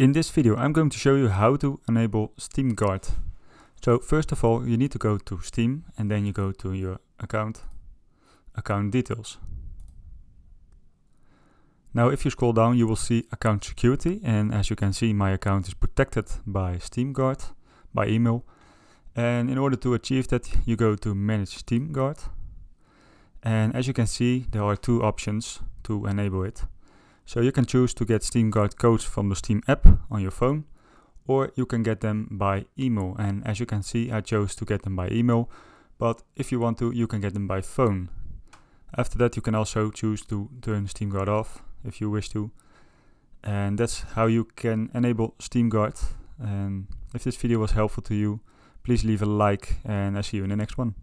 In this video I'm going to show you how to enable Steam Guard. So first of all you need to go to Steam and then you go to your account, account details. Now if you scroll down you will see account security and as you can see my account is protected by Steam Guard by email and in order to achieve that you go to manage Steam Guard and as you can see there are two options to enable it. So you can choose to get Steam Guard codes from the Steam app on your phone or you can get them by email and as you can see I chose to get them by email but if you want to you can get them by phone. After that you can also choose to turn Steam Guard off if you wish to and that's how you can enable Steam Guard and if this video was helpful to you please leave a like and I see you in the next one.